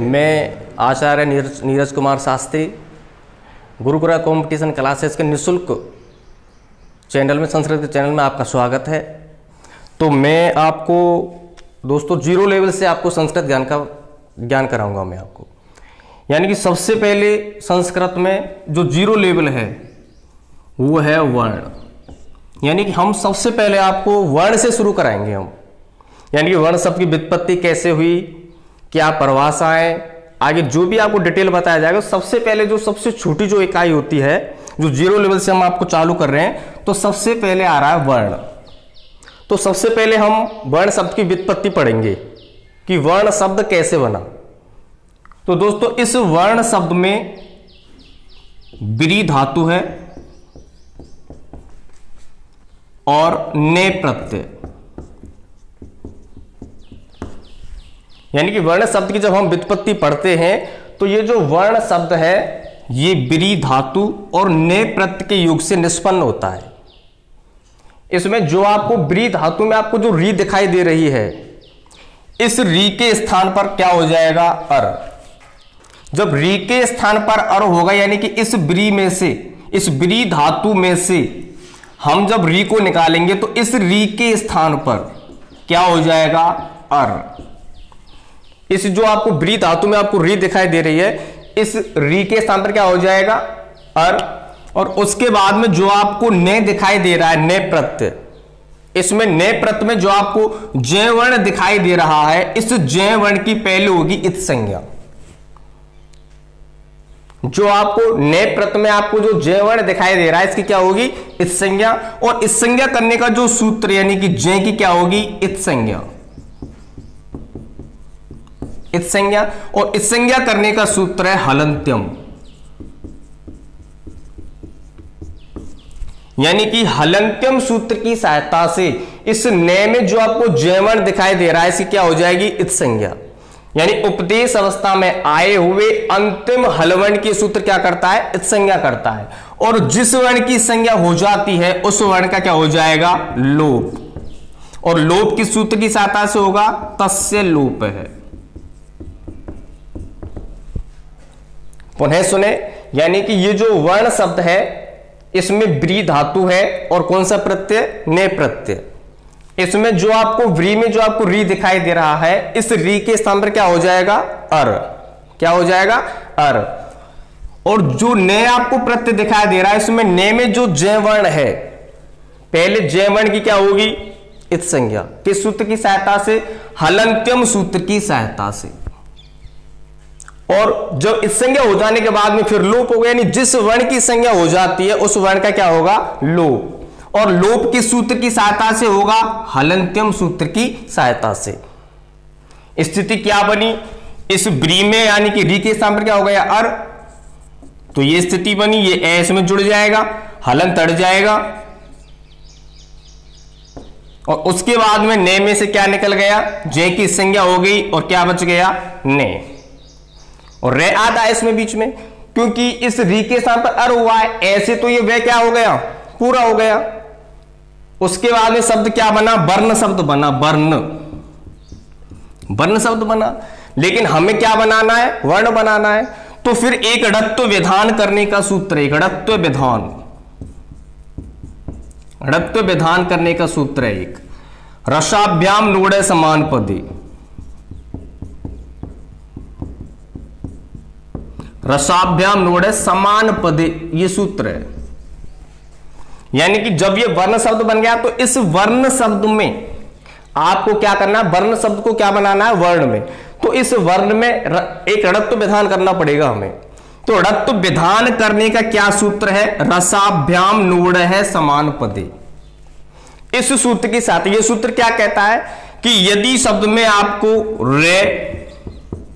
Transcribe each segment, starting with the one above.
मैं आचार्य नीरज नीरज कुमार शास्त्री, गुरुकुरा competition classes के निशुल्क चैनल में, संस्कृत के चैनल में आपका स्वागत है। तो मैं आपको, दोस्तों ज़ीरो लेवल से आपको संस्कृत ज्ञान का, ज्ञान कराऊँगा मैं आपको। यानी कि सबसे पहले संस्कृत में जो ज़ीरो लेवल है, वो है वर्ण। यानी कि हम सबसे पहले आपको वर्ण से शुरू कराएँगे हम। यानी कि वर्ण शब्द की व्युत्पत्ति कैसे हुई क्या परिभाषाएँ आगे जो भी आपको डिटेल बताया जाएगा, सबसे पहले जो सबसे छोटी जो इकाई होती है, जो ज़ीरो लेवल से हम आपको चालू कर रहे हैं तो सबसे पहले आ रहा है वर्ण। तो सबसे पहले हम वर्ण शब्द की व्युत्पत्ति पढ़ेंगे कि वर्ण शब्द कैसे बना। तो दोस्तों, इस वर्ण शब्द में ब्री धातु है और ने प्रत्यय यानी कि वर्ण शब्द की जब हम व्युत्पत्ति पढ़ते हैं तो ये जो वर्ण शब्द है, ये ब्री धातु और ने प्रत्यय के युग से निष्पन्न होता है। इसमें जो आपको ब्री धातु में आपको जो री दिखाई दे रही है, इस री के स्थान पर क्या हो जाएगा? अर। जब री के स्थान पर अर होगा, यानी कि इस ब्री में से, इस ब्री धातु में से हम जब री को निकालेंगे तो इस री के स्थान पर क्या हो जाएगा? अर। इस जो आपको ब्री धातु में आपको री दिखाई दे रही है, इस री के स्थान पर क्या हो जाएगा? अर, और उसके बाद में जो आपको ने दिखाई दे रहा है, ने प्रत्यय इसमें ने प्रत्यय में जो आपको जय वर्ण दिखाई दे रहा है, इस जय वर्ण की पहले होगी इत संज्ञा। जो आपको ने प्रत में आपको जो जय वर्ण दिखाई दे रहा है, इसकी क्या होगी? इत संज्ञा। और इस संज्ञा करने का जो सूत्र, यानी कि जय की क्या होगी? इत संज्ञा। इत संज्ञा, और संज्ञा करने का सूत्र है हलंत्यम। यानी कि हलंत्यम सूत्र की सहायता से इस नए में जो आपको जयवर्ण दिखाई दे रहा है, इसकी क्या हो जाएगी? इत संज्ञा। यानी उपदेश अवस्था में आए हुए अंतिम हलवर्ण के सूत्र क्या करता है? इत संज्ञा करता है। और जिस वर्ण की संज्ञा हो जाती है, उस वर्ण का क्या हो जाएगा? लोप। और लोप किस सूत्र की सहायता से होगा? तस्य लोप है। पुनः सुने, यानी कि ये जो वर्ण शब्द है, इसमें ब्री धातु है और कौन सा प्रत्यय? ने प्रत्यय। इसमें जो आपको व्री में जो आपको री दिखाई दे रहा है, इस री के स्थान पर क्या हो जाएगा? अर। क्या हो जाएगा? अर। और जो ने आपको प्रत्यय दिखाई दे रहा है, इसमें ने में जो जय वर्ण है, पहले जय वर्ण की क्या होगी? इत संज्ञा किस सूत्र की सहायता से? हलंत्यम सूत्र की सहायता से। और जब इस संज्ञा हो जाने के बाद में फिर लोप हो गया, यानी जिस वर्ण की संज्ञा हो जाती है, उस वर्ण का क्या होगा? लोप। और लोप किस सूत्र की सहायता से होगा? हलंत्यम सूत्र की सहायता से। स्थिति क्या बनी? इस ब्री में, यानी कि री के स्थान पर क्या हो गया? अर। तो ये स्थिति बनी, ये एस में जुड़ जाएगा, हलन तड़ जाएगा। और उसके बाद में ने में से क्या निकल गया? जय की संज्ञा हो गई और क्या बच गया? ने। और रे आता है इसमें बीच में, क्योंकि इस री के स्थान पर अर हुआ है, ऐसे तो ये वे क्या हो गया? पूरा हो गया। उसके बाद में शब्द क्या बना? वर्ण शब्द बना, वर्ण। वर्ण शब्द बना। लेकिन हमें क्या बनाना है? वर्ण बनाना है। तो फिर एक ड़त्व विधान करने का सूत्र एक ड़त्व विधान। ड़त्व विधान करने का सूत्र है एक। रसाभ्याम नोड़ समान पदे। रसाभ्याम नोड़ है समान पदे, ये सूत्र है। यानी कि जब ये वर्ण शब्द बन गया तो इस वर्ण शब्द में आपको क्या करना है? वर्ण शब्द को क्या बनाना है? वर्ण में। तो इस वर्ण में एक ऋत्व विधान करना पड़ेगा हमें। तो ऋत्व विधान करने का क्या सूत्र है? रसाभ्याम नूढ़ है समान पदे। इस सूत्र के साथ ये सूत्र क्या कहता है? कि यदि शब्द में आपको रे,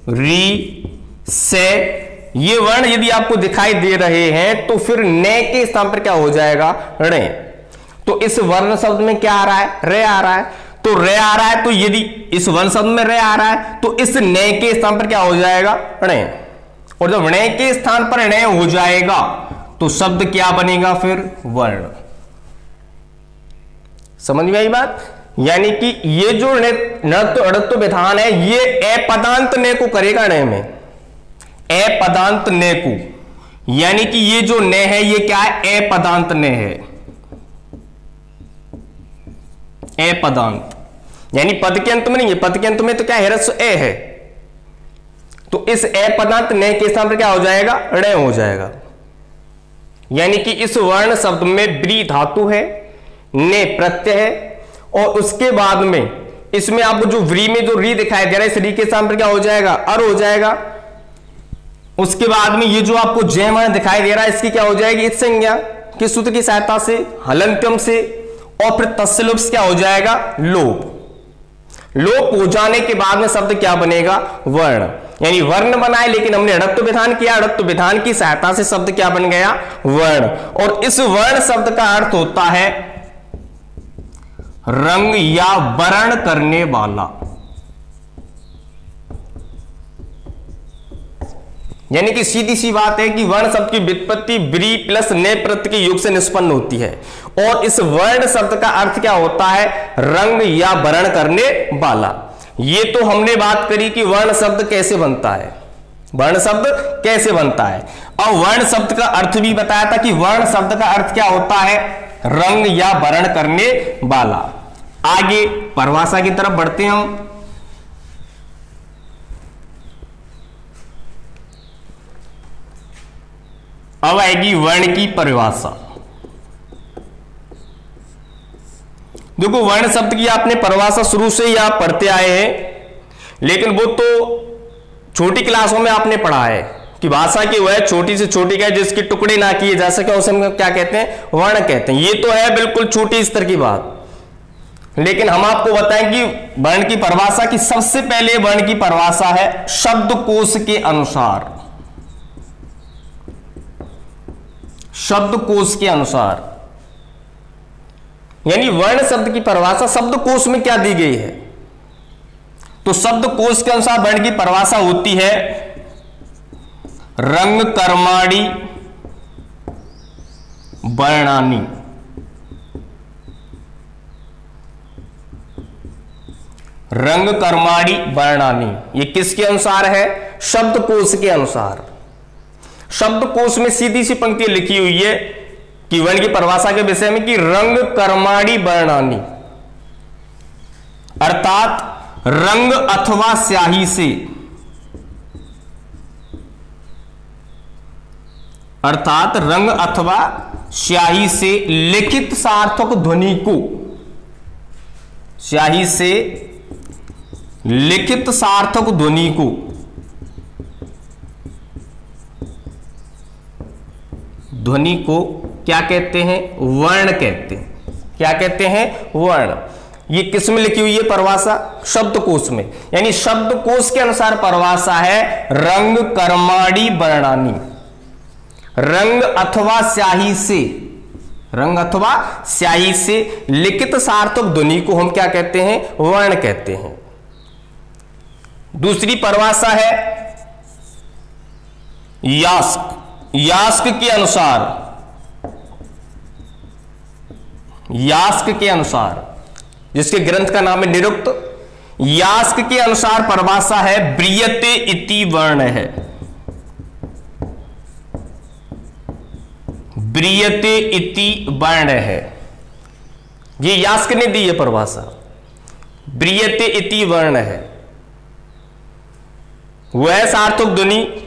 री, से ये वर्ण यदि आपको दिखाई दे रहे हैं तो फिर ने के स्थान पर क्या हो जाएगा? रे। तो इस वर्ण शब्द में क्या आ रहा है? रे आ रहा है। तो रे आ रहा है तो यदि इस वर्ण शब्द में रे आ रहा है तो इस ने के स्थान पर क्या हो जाएगा? णे और जब णे के स्थान पर णे हो जाएगा तो शब्द क्या बनेगा फिर? वर्ण। समझ में आई बात? यानी कि ये जो नृत्य अड़त्व विधान है, ये अपदांत ने को करेगा नय में। अपदांत ने को यानी कि ये जो ने है, ये क्या है? अपदांत ने है। अपदांत यानी पद के अंत में नहीं है पद के अंत में तो क्या है? ए है। तो इस ए पदांत ने के स्थान पर क्या हो जाएगा? ण हो जाएगा। यानी कि इस वर्ण शब्द में ब्री धातु है, ने प्रत्यय है, और उसके बाद में इसमें आपको जो व्री में जो री दिखाई दे रहा है, इस री के स्थान पर क्या हो जाएगा? अर हो जाएगा। उसके बाद में ये जो आपको जय वर्ण दिखाई दे रहा है, इसकी क्या हो जाएगी? संज्ञा किस सूत्र की सहायता से, हलंत्यम से, और फिर तस्लुप्स क्या हो जाएगा? लोप। लोप हो जाने के बाद में शब्द क्या बनेगा? वर्ण। यानी वर्ण बनाए, लेकिन हमने अड़त्व विधान किया। अड़त्व विधान की सहायता से शब्द क्या बन गया? वर्ण। और इस वर्ण शब्द का अर्थ होता है, रंग या वर्ण करने वाला। यानी कि सीधी सी बात है कि वर्ण शब्द की वित्पत्ति ब्री प्लस ने प्रत्य के युग से निष्पन्न होती है। और इस वर्ण शब्द का अर्थ क्या होता है? रंग या वर्ण करने वाला। ये तो हमने बात करी कि वर्ण शब्द कैसे बनता है। वर्ण शब्द कैसे बनता है? और वर्ण शब्द का अर्थ भी बताया था कि वर्ण शब्द का अर्थ क्या होता है? रंग या वर्ण करने वाला। आगे परिभाषा की तरफ़ बढ़ते हैं हम। अब आएगी वर्ण की परिभाषा। देखो, वर्ण शब्द की आपने परिभाषा शुरू से ही आप पढ़ते आए हैं, लेकिन वो तो छोटी क्लासों में आपने पढ़ा है कि भाषा की वह छोटी से छोटी का जिसके टुकड़े ना किए जा सके, उसे हम क्या कहते हैं? वर्ण कहते हैं। ये तो है बिल्कुल छोटी स्तर की बात। लेकिन हम आपको बताएँ कि वर्ण की परिभाषा की सबसे पहले वर्ण की परिभाषा है शब्दकोश के अनुसार। शब्दकोश के अनुसार। यानी वर्ण शब्द की परिभाषा शब्दकोश में क्या दी गई है? तो शब्दकोश के अनुसार वर्ण की परिभाषा होती है रंग कर्माणी वर्णानी। रंग कर्माणी वर्णानी, ये किसके अनुसार है? शब्दकोश के अनुसार। शब्दकोश में सीधी सी पंक्ति लिखी हुई है कि वर्ण की परिभाषा के विषय में कि रंग कर्माणी वर्णानी। अर्थात रंग अथवा स्याही से। अर्थात रंग अथवा स्याही से लिखित सार्थक ध्वनि को। स्याही से लिखित सार्थक ध्वनि को। ध्वनि को क्या कहते हैं? वर्ण कहते हैं। क्या कहते हैं? वर्ण। ये किसमें लिखी हुई है परिभाषा शब्दकोश में। यानी शब्दकोश के अनुसार परवासा है रंग कर्माणी वर्णानी। रंग अथवा स्याही से। रंग अथवा स्याही से लिखित सार्थक ध्वनि को हम क्या कहते हैं? वर्ण कहते हैं। दूसरी परवासा है यास्क। यास्क के अनुसार। यास्क के अनुसार। जिसके ग्रंथ का नाम है निरुक्त। यास्क के अनुसार परिभाषा है, ब्रियते इति वर्ण है। ब्रियते इति वर्ण है। ये यास्क ने दी है परिभाषा। ब्रियते इति वर्ण है। वह सार्थक ध्वनि।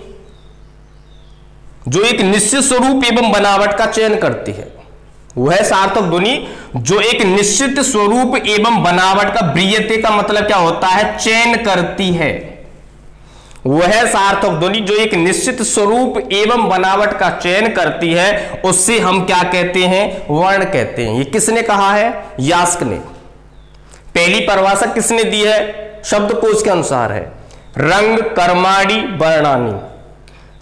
जो एक निश्चित स्वरूप एवं बनावट का चयन करती है। वह सार्थक ध्वनि, जो एक निश्चित स्वरूप एवं बनावट का ब्रियते का मतलब क्या होता है? चयन करती है। वह सार्थक ध्वनि, जो एक निश्चित स्वरूप एवं बनावट का चयन करती है। उससे हम क्या कहते हैं? वर्ण कहते हैं। ये किसने कहा है? यास्क ने। पहली परिभाषा किसने दी है? शब्दकोश के अनुसार है। रंग, कर्माणी, वर्णानी।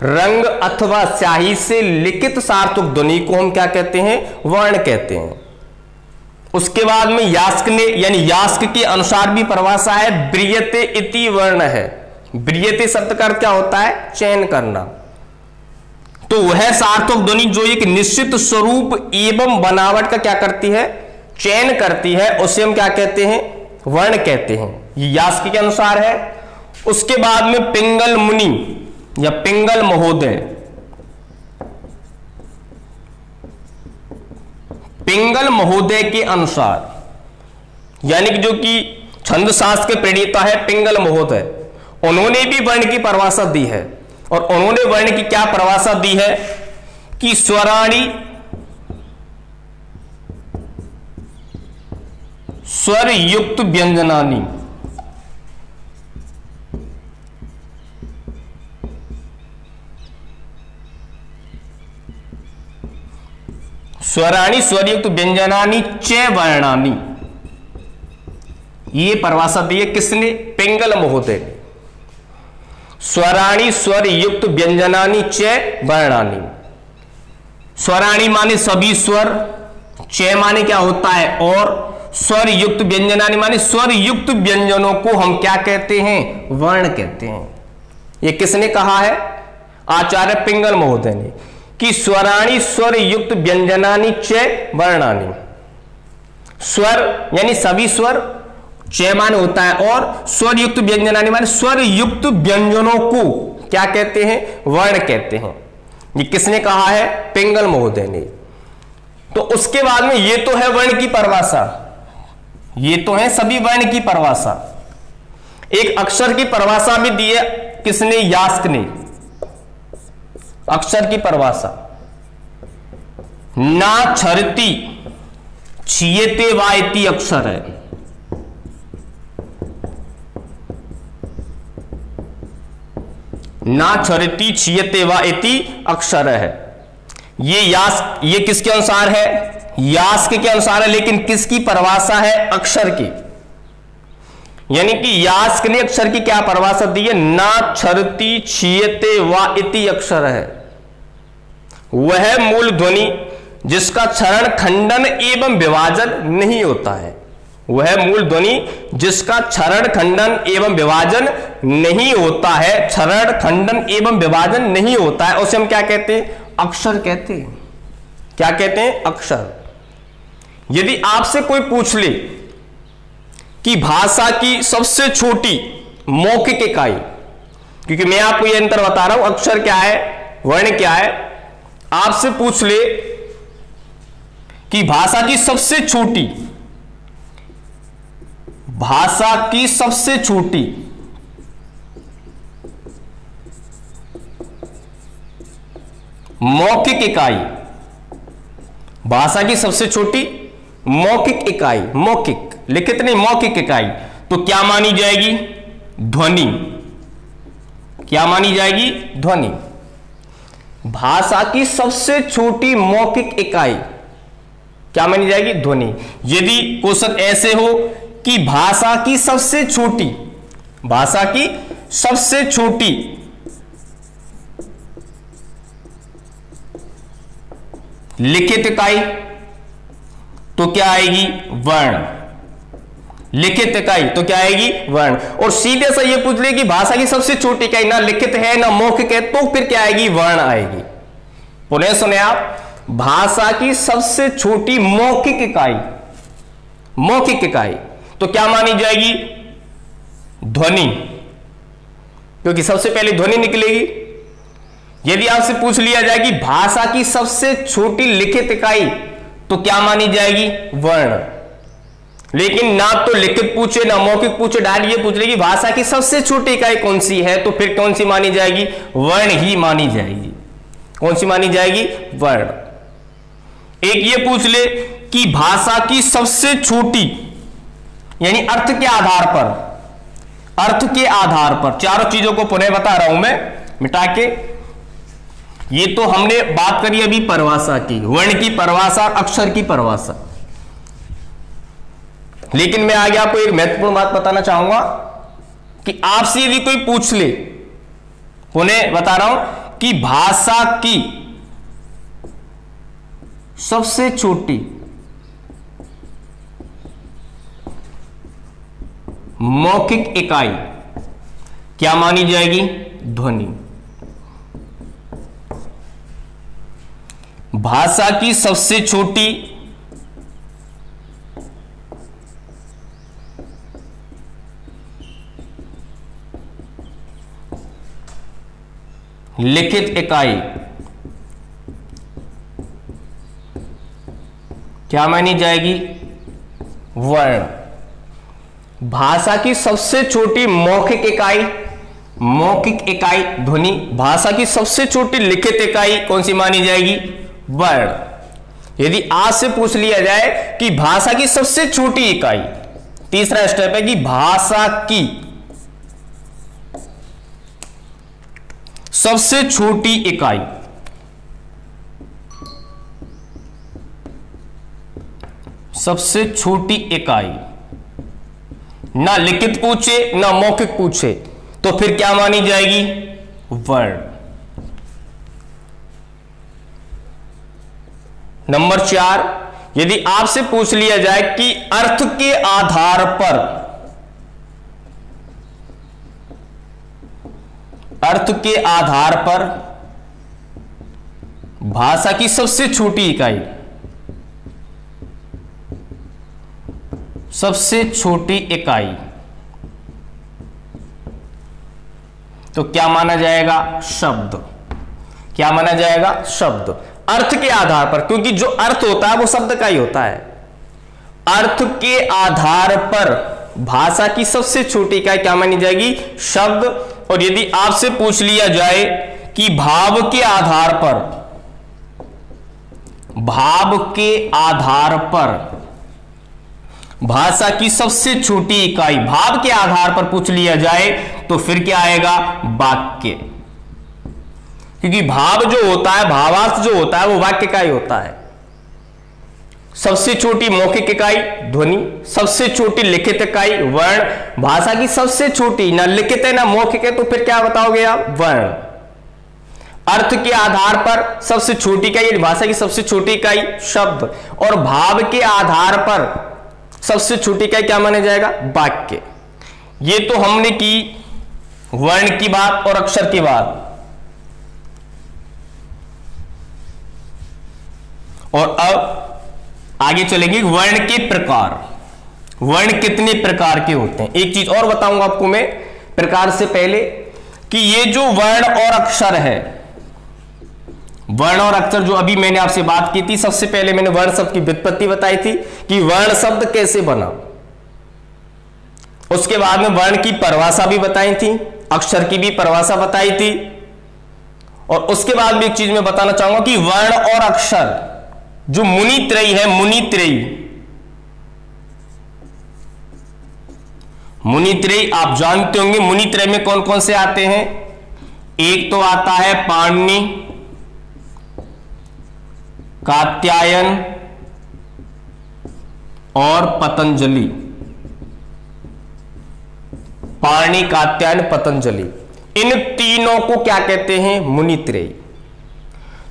रंग अथवा स्याही से लिखित सार्थक ध्वनि को हम क्या कहते हैं? वर्ण कहते हैं। उसके बाद में यास्क ने, यानी यास्क के अनुसार भी परिभाषा है, ब्रियते इति वर्ण है। ब्रियते शब्द का क्या होता है? चयन करना। तो वह सार्थक ध्वनि जो एक निश्चित स्वरूप एवं बनावट का क्या करती है? चयन करती है, उसे हम क्या कहते हैं? वर्ण कहते हैं। ये यास्क के अनुसार है। उसके बाद में पिंगल मुनि या पिंगल महोदय। पिंगल महोदय के अनुसार, यानी कि जो कि छंद शास्त्र के प्रणीता है पिंगल महोदय, उन्होंने भी वर्ण की परिभाषा दी है। और उन्होंने वर्ण की क्या परिभाषा दी है? कि स्वराणी, स्वर युक्त व्यंजनानी। स्वराणी, स्वरयुक्त व्यंजनानी, च वर्णानी. ये परिभाषा दी है किसने? पिंगल महोदय स्वराणी स्वर युक्त व्यंजनानी, च वर्णानी. स्वराणी माने सभी स्वर, च माने क्या होता है? और स्वर युक्त व्यंजनानी माने स्वर युक्त व्यंजनों को हम क्या कहते हैं? वर्ण कहते हैं. ये किसने कहा है? आचार्य पिंगल महोदय ने. कि स्वराणी स्वर युक्त व्यंजनानी च वर्णानी। स्वर, यानी सभी स्वर च मान होता है और स्वर युक्त व्यंजनानी माने स्वर युक्त व्यंजनों को क्या कहते हैं? वर्ण कहते हैं। ये किसने कहा है? पिंगल महोदय ने। तो उसके बाद में ये तो है वर्ण की परिभाषा ये तो है सभी वर्ण की परिभाषा एक अक्षर की परिभाषा भी दी है किसने? यास्क ने। अक्षर की परिभाषा। ना छरती, छियते वायती अक्षर है। ना छरती, छियते वायती अक्षर है। ये यास, ये किसके अनुसार है? यास्क के अनुसार है, लेकिन किसकी परिभाषा है? अक्षर की। यानी कि यास्क ने अक्षर की क्या परिभाषा दी है? ना छरती, छियते वा अक्षर है। वह मूल ध्वनि जिसका क्षरण, खंडन एवं विभाजन नहीं होता है। वह मूल ध्वनि जिसका क्षरण, खंडन एवं विभाजन नहीं होता है। क्षरण, खंडन एवं विभाजन नहीं होता है। उसे हम क्या कहते हैं? अक्षर कहते हैं। क्या कहते हैं? अक्षर। यदि आपसे कोई पूछ ले कि भाषा की सबसे छोटी मौखिक इकाई, क्योंकि मैं आपको यह अंतर बता रहा हूँ, अक्षर क्या है? वर्ण क्या है? आपसे पूछ ले कि भाषा की सबसे छोटी, भाषा की सबसे छोटी, मौखिक इकाई, भाषा की सबसे छोटी, मौखिक इकाई, मौखिक, लिखित नहीं, मौखिक इकाई तो क्या मानी जाएगी? ध्वनि। क्या मानी जाएगी? ध्वनि। भाषा की सबसे छोटी मौखिक इकाई। क्या मानी जाएगी? ध्वनि। यदि क्वेश्चन ऐसे हो कि भाषा की सबसे छोटी, भाषा की सबसे छोटी लिखित इकाई तो क्या आएगी? वर्ण। लिखित इकाई तो क्या आएगी? वर्ण। और सीधे से ये पूछ ले कि भाषा की सबसे छोटी इकाई ना लिखित है, ना मौखिक है तो फिर क्या आएगी? वर्ण आएगी। पुनः सुने आप, भाषा की सबसे छोटी मौखिक इकाई मौखिक इकाई तो क्या मानी जाएगी? ध्वनि। क्योंकि सबसे पहले ध्वनि निकलेगी। यदि आपसे पूछ लिया जाए कि भाषा की सबसे छोटी लिखित इकाई तो क्या मानी जाएगी? वर्ण। लेकिन ना तो लिखित पूछे, ना मौखिक पूछे डायरेक्ट ये पूछ ले कि भाषा की सबसे छोटी इकाई कौन सी है? तो फिर कौन सी मानी जाएगी? वर्ण ही मानी जाएगी। कौन सी मानी जाएगी? वर्ण। एक ये पूछ ले कि भाषा की सबसे छोटी, यानी अर्थ के आधार पर, अर्थ के आधार पर, चारों चीज़ों को पुनः बता रहा हूँ मैं, मिटा के, ये तो हमने बात करी अभी परिभाषा की, वर्ण की परिभाषा, अक्षर की परिभाषा। लेकिन मैं आगे आपको एक महत्वपूर्ण बात बताना चाहूँगा कि आपसे यदि कोई पूछ ले, उन्हें बता रहा हूँ कि भाषा की सबसे छोटी मौखिक इकाई क्या मानी जाएगी? ध्वनि। भाषा की सबसे छोटी लिखित इकाई। क्या मानी जाएगी? वर्ण। भाषा की सबसे छोटी मौखिक इकाई मौखिक इकाई ध्वनि। भाषा की सबसे छोटी लिखित इकाई कौन सी मानी जाएगी? वर्ण। यदि आज से पूछ लिया जाए कि भाषा की सबसे छोटी इकाई, तीसरा स्टेप है कि भाषा की। सबसे छोटी इकाई। सबसे छोटी इकाई। ना लिखित पूछे, ना मौखिक पूछे तो फिर क्या मानी जाएगी? वर्ण नंबर चार, यदि आपसे पूछ लिया जाए कि अर्थ के आधार पर अर्थ के आधार पर भाषा की सबसे छोटी इकाई, सबसे छोटी इकाई। तो क्या माना जाएगा? शब्द। क्या माना जाएगा? शब्द। अर्थ के आधार पर, क्योंकि जो अर्थ होता है, वो शब्द का ही होता है। अर्थ के आधार पर भाषा की सबसे छोटी इकाई क्या मानी जाएगी? शब्द। और यदि आपसे पूछ लिया जाए कि भाव के आधार पर, भाव के आधार पर, भाषा की सबसे छोटी इकाई भाव के आधार पर पूछ लिया जाए तो फिर क्या आएगा? वाक्य। क्योंकि भाव जो होता है, भावार्थ जो होता है, वो वाक्य का ही होता है। सबसे छोटी मौखिक इकाई, ध्वनि, सबसे छोटी लिखित इकाई, वर्ण। भाषा की सबसे छोटी, ना लिखित है, ना मौखिक है तो फिर क्या बताओगे आप? वर्ण। अर्थ के आधार पर सबसे छोटी इकाई, भाषा की सबसे छोटी इकाई, शब्द। और भाव के आधार पर सबसे छोटी इकाई क्या माना जाएगा? वाक्य। ये तो हमने की वर्ण की बात और अक्षर की बात। और अब आगे चलेंगे, वर्ण के प्रकार। वर्ण कितने प्रकार के होते हैं? एक चीज़ और बताऊँगा आपको मैं, प्रकार से पहले, कि ये जो वर्ण और अक्षर है, वर्ण और अक्षर जो अभी मैंने आपसे बात की थी, सबसे पहले मैंने वर्ण शब्द की व्युत्पत्ति बताई थी, कि वर्ण शब्द कैसे बना। उसके बाद में वर्ण की परिभाषा भी बताई थी, अक्षर की भी परिभाषा बताई थी। और उसके बाद भी एक चीज़ मैं बताना चाहूँगा कि वर्ण और अक्षर जो मुनि त्रयी है मुनि त्रयी मुनि त्रयी आप जानते होंगे मुनि त्रय में कौन कौन से आते हैं? एक तो आता है पाणनी, कात्यायन और पतंजलि। पाणी कात्यायन, पतंजलि। इन तीनों को क्या कहते हैं? मुनित्रेय।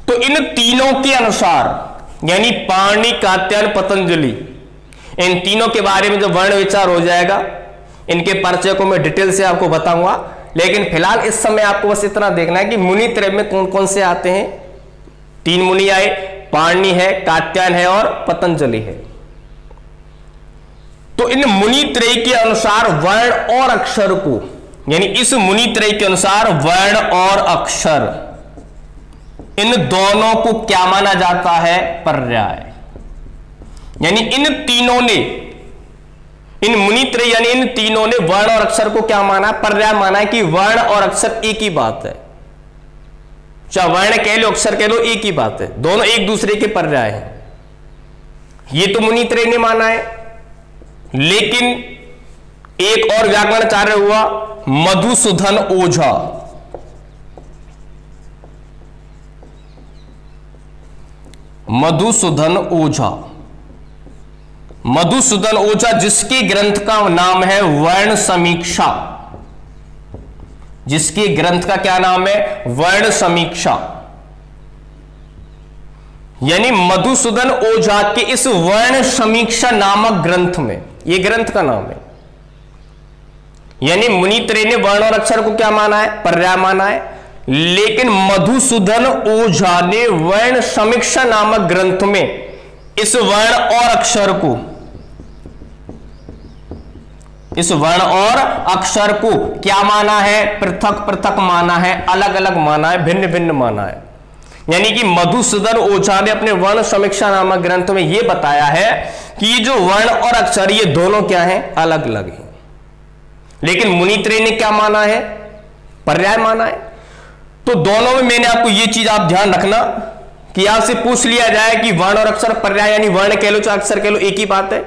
तो इन तीनों के अनुसार यानी पाणी, कात्यायन, पतंजलि। इन तीनों के बारे में जो वर्ण विचार हो जाएगा, इनके परिचय को मैं डिटेल से आपको बताऊँगा। लेकिन फ़िलहाल इस समय आपको बस इतना देखना है कि मुनि त्रय में कौन कौन से आते हैं। तीन मुनि आए, पाणी है, कात्यायन है और पतंजलि है। तो इन मुनि त्रय के अनुसार वर्ण और अक्षर को, यानी इस मुनि त्रय के अनुसार वर्ण और अक्षर। इन दोनों को क्या माना जाता है? पर्याय। यानी इन तीनों ने, इन मुनित्र यानी इन तीनों ने वर्ण और अक्षर को क्या माना? पर्याय माना कि वर्ण और अक्षर एक ही बात है। चाहे वर्ण कह लो, अक्षर कह लो, एक ही बात है। दोनों एक दूसरे के पर्याय हैं। ये तो मुनित्र ने माना है। लेकिन एक और व्याकरणाचार्य हुआ, मधुसूदन ओझा। मधुसूदन ओझा मधुसूदन ओझा जिसके ग्रंथ का नाम है वर्ण समीक्षा। जिसके ग्रंथ का क्या नाम है? वर्ण समीक्षा। यानी मधुसूदन ओझा के इस वर्ण समीक्षा नामक ग्रंथ में यह ग्रंथ का नाम है। यानी मुनित्रे ने वर्ण और अक्षर को क्या माना है? पर्याय माना है। लेकिन मधुसूदन ओझा ने वर्ण समीक्षा नामक ग्रंथ में इस वर्ण और अक्षर को, इस वर्ण और अक्षर को क्या माना है? पृथक पृथक माना है अलग अलग माना है भिन्न भिन्न माना है। यानी कि मधुसूदन ओझा ने अपने वर्ण समीक्षा नामक ग्रंथ में यह बताया है कि जो वर्ण और अक्षर, ये दोनों क्या हैं? अलग अलग हैं। लेकिन मुनित्रे ने क्या माना है? पर्याय माना है। तो दोनों में मैंने आपको यह चीज़ आप ध्यान रखना कि आपसे पूछ लिया जाए कि वर्ण और अक्षर पर्याय, यानी वर्ण कह लो चाहे अक्षर कह लो, एक ही बात है।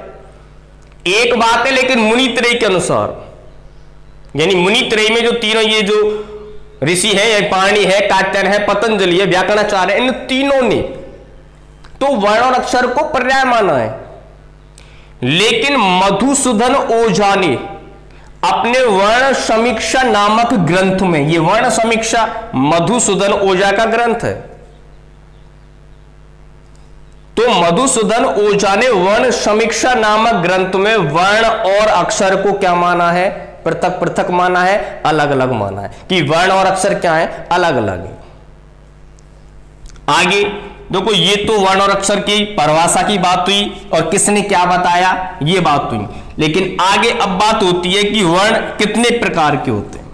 एक बात है, लेकिन मुनि त्रय के अनुसार, यानी मुनि त्रय में जो तीनों ये जो ऋषि है या पाणी है कात्यन है, पतंजलि है, व्याकरणाचार्य, इन तीनों ने तो वर्ण और अक्षर को पर्याय माना है। लेकिन मधुसूदन ओझा ने अपने वर्ण समीक्षा नामक ग्रंथ में यह वर्ण समीक्षा मधुसूदन ओझा का ग्रंथ है। तो मधुसूदन ओझा ने वर्ण समीक्षा नामक ग्रंथ में वर्ण और अक्षर को क्या माना है? पृथक पृथक माना है, अलग अलग माना है। कि वर्ण और अक्षर क्या है? अलग अलग है। आगे, देखो, ये तो वर्ण और अक्षर की परिभाषा की बात हुई, और किसने क्या बताया? ये बात हुई। लेकिन आगे अब बात होती है कि वर्ण कितने प्रकार के होते हैं।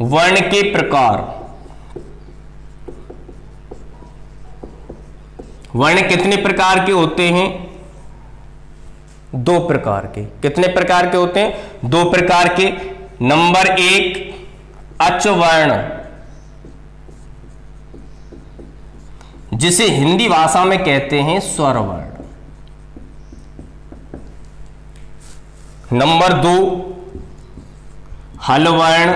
वर्ण के प्रकार। वर्ण कितने प्रकार के होते हैं? दो प्रकार के। कितने प्रकार के होते हैं? दो प्रकार के। नंबर एक, अचवर्ण। जिसे हिंदी भाषा में कहते हैं स्वरवर्ण नंबर दो, हलवर्ण,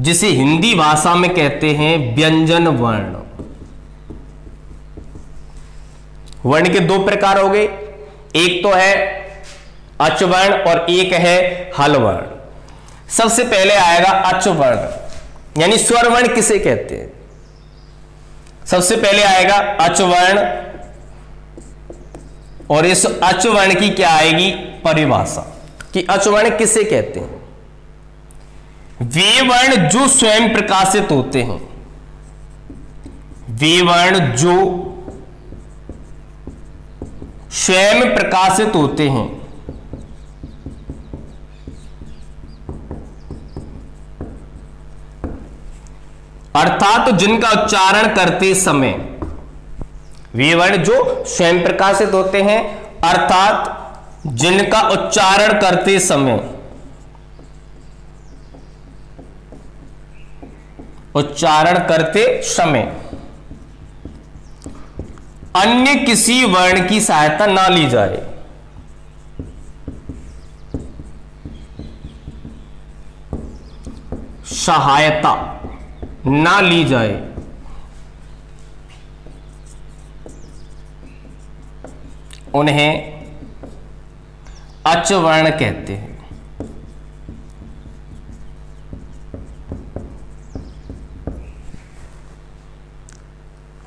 जिसे हिंदी भाषा में कहते हैं व्यंजन वर्ण। वर्ण के दो प्रकार हो गए। एक तो है अचवर्ण और एक है हलवर्ण। सबसे पहले आएगा अचवर्ण, यानी स्वर वर्ण किसे कहते हैं? सबसे पहले आएगा अचवर्ण और इस अचवर्ण की क्या आएगी? परिभाषा। कि अचवर्ण किसे कहते हैं? वे वर्ण जो स्वयं प्रकाशित होते हैं। वे वर्ण जो स्वयं प्रकाशित होते हैं। अर्थात तो जिनका उच्चारण करते समय वे वर्ण जो स्वयं प्रकाशित होते हैं, अर्थात जिनका उच्चारण करते समय। उच्चारण करते समय। अन्य किसी वर्ण की सहायता ना ली जाए। सहायता ना ली जाए। उन्हें अचवर्ण कहते हैं।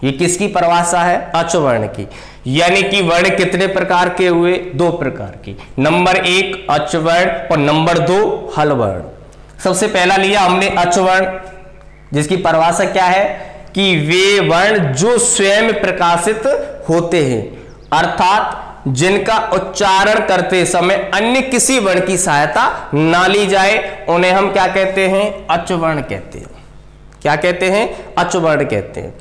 ये किसकी परिभाषा है? अचवर्ण की। यानी कि वर्ण कितने प्रकार के हुए? दो प्रकार की। नंबर एक अचवर्ण और नंबर दो हलवर्ण। सबसे पहला लिया हमने अचवर्ण। जिसकी परिभाषा क्या है? कि वे वर्ण जो स्वयं प्रकाशित होते हैं। अर्थात जिनका उच्चारण करते समय अन्य किसी वर्ण की सहायता ना ली जाए, उन्हें हम क्या कहते हैं? अचवर्ण कहते हैं। क्या कहते हैं? अचवर्ण कहते हैं।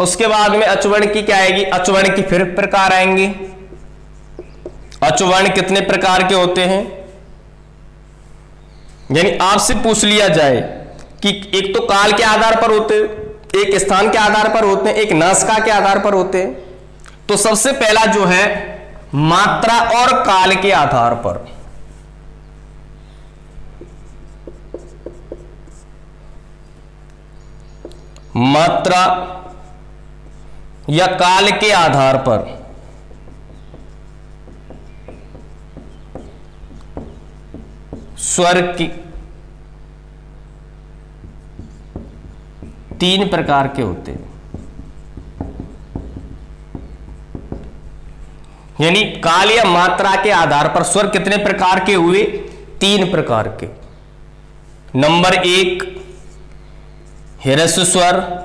उसके बाद में अचवर्ण की क्या आएगी? अचवर्ण की फिर प्रकार आएँगे। अचवर्ण कितने प्रकार के होते हैं? यानी आपसे पूछ लिया जाए कि एक तो काल के आधार पर होते, एक स्थान के आधार पर होते हैं एक नासका के आधार पर होते। हैं तो सबसे पहला जो है, मात्रा और काल के आधार पर। मात्रा या काल के आधार पर। स्वर की तीन प्रकार के होते हैं। यानी काल या मात्रा के आधार पर स्वर कितने प्रकार के हुए? तीन प्रकार के। नंबर एक हिरस्व स्वर।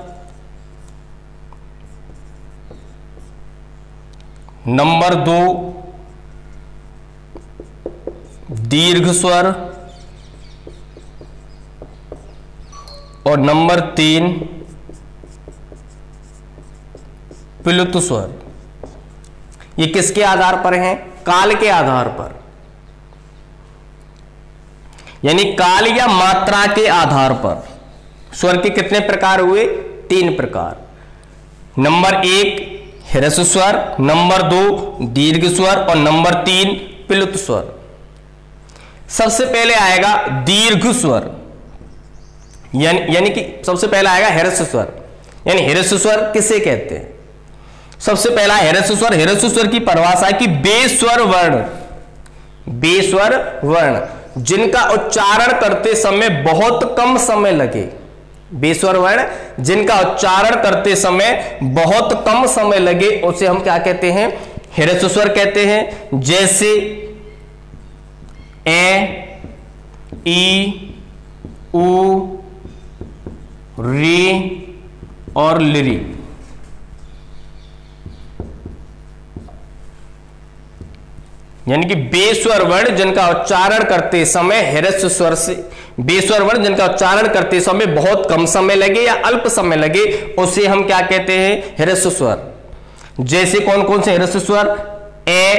नंबर दो, दीर्घ स्वर। और नंबर तीन, प्लुत स्वर। ये किसके आधार पर हैं? काल के आधार पर। यानी काल या मात्रा के आधार पर। स्वर के कितने प्रकार हुए? तीन प्रकार। नंबर एक हिरस स्वर। नंबर दो, दीर्घ स्वर। और नंबर तीन, पिलुत स्वर। सबसे पहले आएगा दीर्घ स्वर। यानी यानी कि सबसे पहला आएगा हिरस स्वर। यानी हिरस स्वर किसे कहते हैं? सबसे पहला हिरस स्वर हिरस स्वर की परिभाषा है कि बेस्वर वर्ण। बेस्वर वर्ण, जिनका उच्चारण करते समय बहुत कम समय लगे। बेस्वर वर्ण, जिनका उच्चारण करते समय बहुत कम समय लगे, उसे हम क्या कहते हैं? हिरस स्वर कहते हैं। जैसे, ए, ई, उ, री और लिरी। यानी कि बेस्वर वर्ण जिनका उच्चारण करते समय हिरस्व स्वर से, बेस्वर वर्ण जिनका उच्चारण करते समय बहुत कम समय लगे या अल्प समय लगे, उसे हम क्या कहते हैं? हिरस्व स्वर। जैसे कौन कौन से हिरस्व स्वर? ए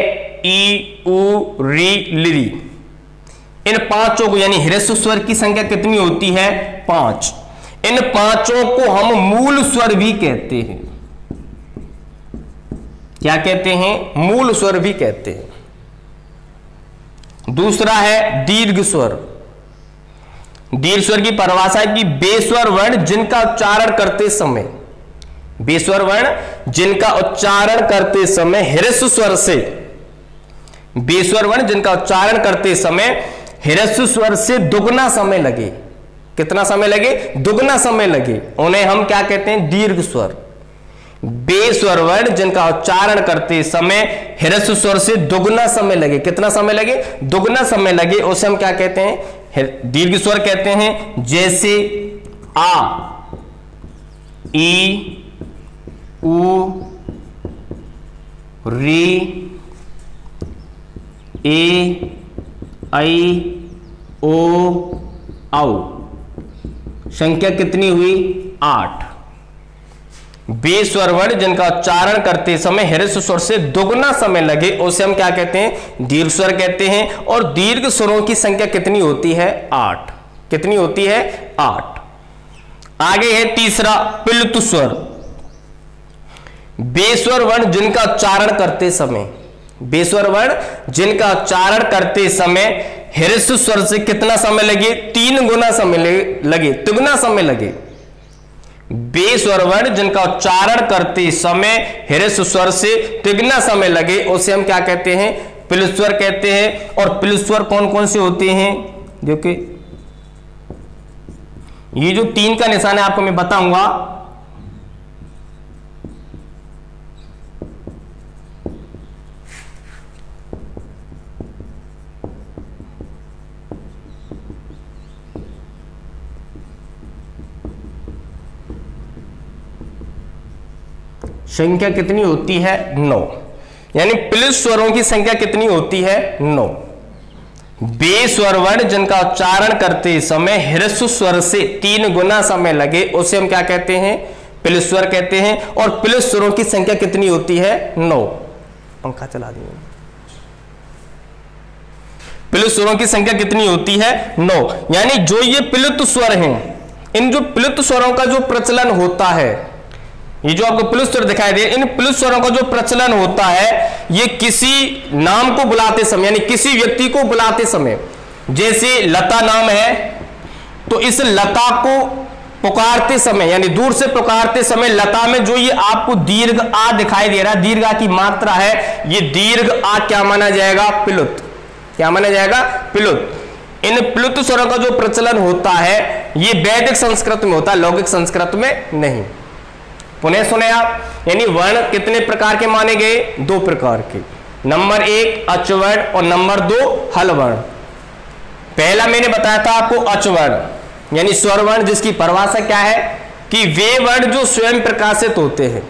ई उ, री लिरी इन पाँचों को, यानी हिरस्व स्वर की संख्या कितनी होती है? पाँच। इन पाँचों को हम मूल स्वर भी कहते हैं। क्या कहते हैं? मूल स्वर भी कहते हैं। दूसरा है दीर्घ स्वर। दीर्घ स्वर की परिभाषा है कि बेस्वर वर्ण जिनका उच्चारण करते समय, बेस्वर वर्ण जिनका उच्चारण करते समय, हिरस्व स्वर से, बेस्वर वर्ण जिनका उच्चारण करते समय, हिरस्व स्वर से दुगना समय लगे। कितना समय लगे? दुगना समय लगे। उन्हें हम क्या कहते हैं? दीर्घ स्वर। बेस्वर वर्ण जिनका उच्चारण करते समय हिरस्व स्वर से दुगना समय लगे। कितना समय लगे? दुगना समय लगे। उसे हम क्या कहते हैं? दीर्घ स्वर कहते हैं। जैसे आ, ई, उ, री, ए आई ओ, औ। संख्या कितनी हुई? आठ। बेस्वर वर्ण जिनका उच्चारण करते समय हृस्व स्वर से दुगना समय लगे, उसे हम क्या कहते हैं? दीर्घ स्वर कहते हैं। और दीर्घ स्वरों की संख्या कितनी होती है? आठ। कितनी होती है? आठ। आगे है तीसरा, पिलुत स्वर। बेस्वर वर्ण जिनका उच्चारण करते समय बेस्वर वर्ण जिनका उच्चारण करते समय हृस्व स्वर से कितना समय लगे? तीन गुना समय लगे तिगुना समय लगे। बेस्वर वर्ण जिनका उच्चारण करते समय हृष स्वर से तिगना समय लगे, उसे हम क्या कहते हैं? पिलुस्वर कहते हैं। और पिलुस्वर कौन कौन से होते हैं? देखिए, ये जो तीन का निशान है, आपको मैं बताऊँगा। संख्या कितनी होती है? नौ। यानी प्लस स्वरों की संख्या कितनी होती है? नौ। बेस्वर वर्ण जिनका उच्चारण करते समय हृस्व स्वर से तीन गुना समय लगे, उसे हम क्या कहते हैं? पिलस्वर कहते हैं। और पिलस स्वरों की संख्या कितनी होती है? नौ। पंखा चला दिए। पिलुत स्वरों की संख्या कितनी होती है? नौ। यानी जो ये पिलुत स्वर हैं, इन जो पिलुत स्वरों का जो प्रचलन होता है ये जो आपको प्लस स्वर दिखाई दे इन प्लस स्वरों का जो प्रचलन होता है, ये किसी नाम को बुलाते समय, यानी किसी व्यक्ति को बुलाते समय, जैसे लता नाम है तो इस लता को पुकारते समय, यानी दूर से पुकारते समय लता में जो ये आपको दीर्घ आ दिखाई दे रहा है, दीर्घ आ की मात्रा है, ये दीर्घ आ क्या माना जाएगा? पिलुत। क्या माना जाएगा? पिलुत। इन प्लुत स्वरों का जो प्रचलन होता है, ये वैदिक संस्कृत में होता है, लौकिक संस्कृत में नहीं। पुनः सुने आप, यानी वर्ण कितने प्रकार के माने गए? दो प्रकार के। नंबर एक, अचवर्ण, और नंबर दो, हलवर्ण। पहला मैंने बताया था आपको अचवर्ण, यानी स्वर वर्ण जिसकी परिभाषा क्या है? कि वे वर्ण जो स्वयं प्रकाशित होते हैं।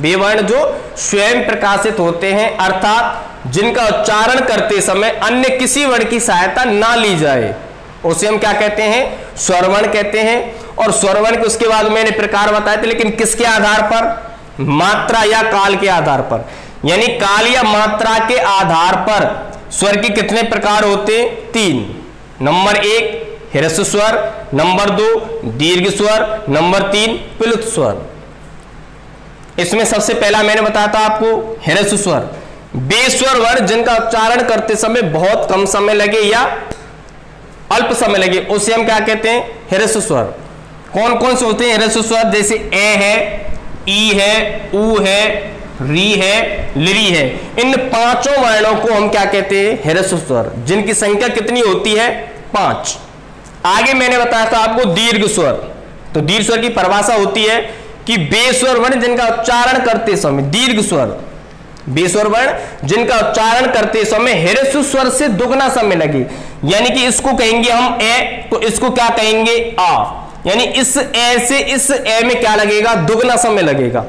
वे वर्ण जो स्वयं प्रकाशित होते हैं, अर्थात जिनका उच्चारण करते समय अन्य किसी वर्ण की सहायता ना ली जाए। उसे हम क्या कहते हैं? स्वरवर्ण कहते हैं। और स्वरवर्ण के उसके बाद मैंने प्रकार बताए थे, लेकिन किसके आधार पर? मात्रा या काल के आधार पर। यानी काल या मात्रा के आधार पर स्वर के कितने प्रकार होते? तीन। नंबर एक हिरस स्वर। नंबर दो, दीर्घ स्वर। नंबर तीन पिलुत स्वर। इसमें सबसे पहला मैंने बताया था आपको हिरस स्वर। बेस्वर वर्ण जिनका उच्चारण करते समय बहुत कम समय लगे या अल्प समय लगे, उसे हम क्या कहते हैं? हिरस स्वर। कौन कौन से होते हैं? हिरस स्वर जैसे ए है, ई है, ऊ है, री है, लिरी है। इन पाँचों वर्णों को हम क्या कहते हैं? हिरस स्वर। जिनकी संख्या कितनी होती है? पाँच। आगे मैंने बताया था आपको दीर्घ स्वर। तो दीर्घ स्वर की परिभाषा होती है कि बेस्वर वर्ण जिनका उच्चारण करते समय, दीर्घ स्वर। बेस्वर वर्ण जिनका उच्चारण करते समय हिरस्व स्वर से दुगना समय लगे। यानी कि इसको कहेंगे हम ए तो इसको क्या कहेंगे? आ। यानी इस ए से इस ए में क्या लगेगा? दुगना समय लगेगा।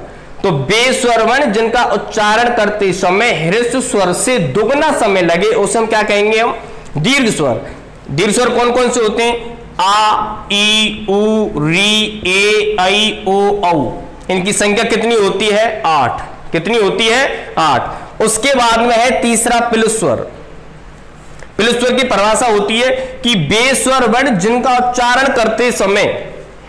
तो बेस्वर वर्ण जिनका उच्चारण करते समय हृस्व स्वर से दुगना समय लगे, उसे हम क्या कहेंगे हम? दीर्घ स्वर। दीर्घ स्वर कौन कौन से होते हैं? आ, ई, उ, री, ए आई ओ, औ। इनकी संख्या कितनी होती है? आठ। कितनी होती है? आठ। उसके बाद में है तीसरा पिलस्वर। पिलस्वर की परिभाषा होती है कि बेस्वर वर्ण जिनका उच्चारण करते समय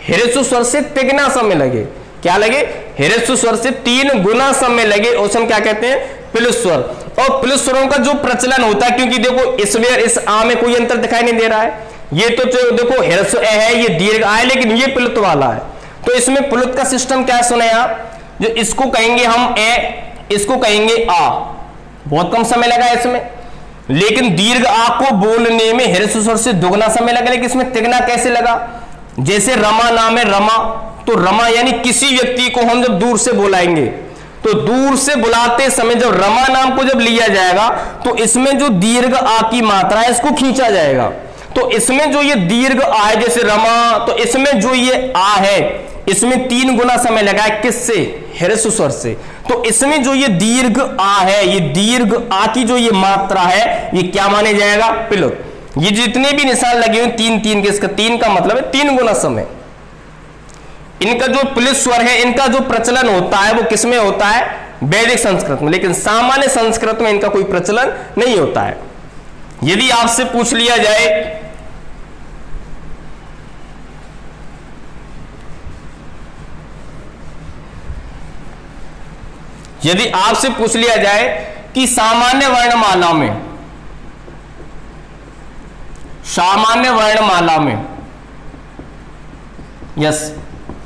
हृस्व स्वर से तिगना समय लगे। क्या लगे? हृस्व स्वर से तीन गुना समय लगे। उसे हम क्या कहते हैं? पिलस्वर और पिलस्वरों का जो प्रचलन होता है, क्योंकि देखो इसमें इस आ में कोई अंतर दिखाई नहीं दे रहा है। ये तो देखो ह्रस्व ए है, ये दीर्घ आ है, लेकिन ये प्लुत वाला है। तो इसमें पुलुत का सिस्टम क्या सुने आप? जो इसको कहेंगे हम ए, इसको कहेंगे आ। बहुत कम समय लगा इसमें। लेकिन दीर्घ आ को बोलने में ह्रस्व स्वर से दुगना समय लगा, लेकिन इसमें तिगना कैसे लगा? जैसे रमा नाम है रमा तो रमा यानी किसी व्यक्ति को हम जब दूर से बुलाएँगे तो दूर से बुलाते समय जब रमा नाम को जब लिया जाएगा तो इसमें जो दीर्घ आ की मात्रा है, इसको खींचा जाएगा। तो इसमें जो ये दीर्घ आ है, जैसे रमा तो इसमें जो ये आ है इसमें तीन गुना समय लगा है किससे? हिरस्व स्वर से। तो इसमें जो ये दीर्घ आ है, ये दीर्घ आ की जो ये मात्रा है, ये क्या माने जाएगा? पिलुत ये जितने भी निशान लगे हुए तीन तीन के इसका तीन का मतलब है तीन गुना समय। इनका जो पुलिस स्वर है, इनका जो प्रचलन होता है, वो किसमें होता है? वैदिक संस्कृत में। लेकिन सामान्य संस्कृत में इनका कोई प्रचलन नहीं होता है। यदि आपसे पूछ लिया जाए यदि आपसे पूछ लिया जाए कि सामान्य वर्णमाला में, सामान्य वर्णमाला में, यस,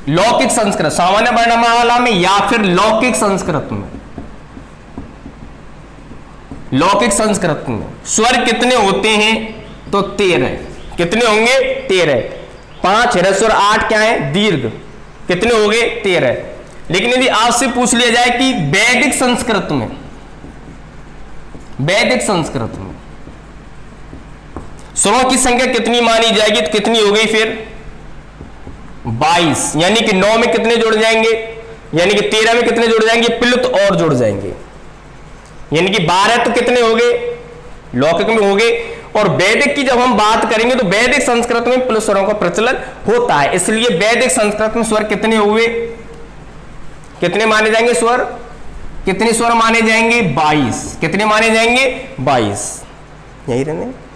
लौकिक संस्कृत, सामान्य वर्णमाला में या फिर लौकिक संस्कृत में? लौकिक संस्कृत में। स्वर कितने होते हैं? तो तेरह। कितने होंगे? तेरह। पाँच ह्रस्वर आठ क्या है? दीर्घ। कितने हो गए? तेरह। लेकिन यदि आपसे पूछ लिया जाए कि वैदिक संस्कृत में, वैदिक संस्कृत में स्वरों की संख्या कितनी मानी जाएगी तो कितनी हो गई फिर? 22 यानी कि 9 में कितने जुड़ जाएँगे? यानी कि 13 में कितने जुड़ जाएँगे? पिलुत और जुड़ जाएँगे। यानी कि 12 तो कितने हो गए? लौकिक में हो गए। और वैदिक की जब हम बात करेंगे तो वैदिक संस्कृत में प्लस स्वरों का प्रचलन होता है। इसलिए वैदिक संस्कृत में स्वर कितने हुए? कितने माने जाएँगे स्वर? कितने स्वर माने जाएँगे? 22 कितने माने जाएँगे? 22 यही रहने।